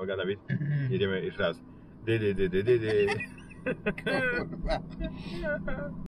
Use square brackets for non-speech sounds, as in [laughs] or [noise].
Vou David. Irem e frase. De, de, de, de, de, de. [laughs]